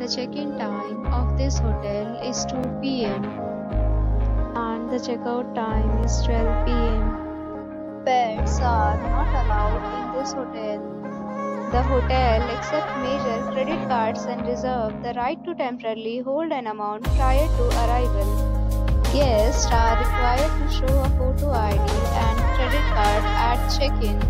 The check-in time of this hotel is 2 p.m. and the checkout time is 12 p.m. Pets are not allowed in this hotel. The hotel accepts major credit cards and reserve the right to temporarily hold an amount prior to arrival. Guests are required to show a photo ID and credit card at check-in.